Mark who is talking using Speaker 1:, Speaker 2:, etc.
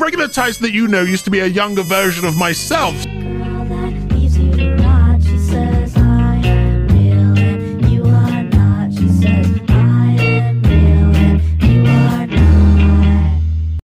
Speaker 1: regular Tyson that you know used to be a younger version of myself.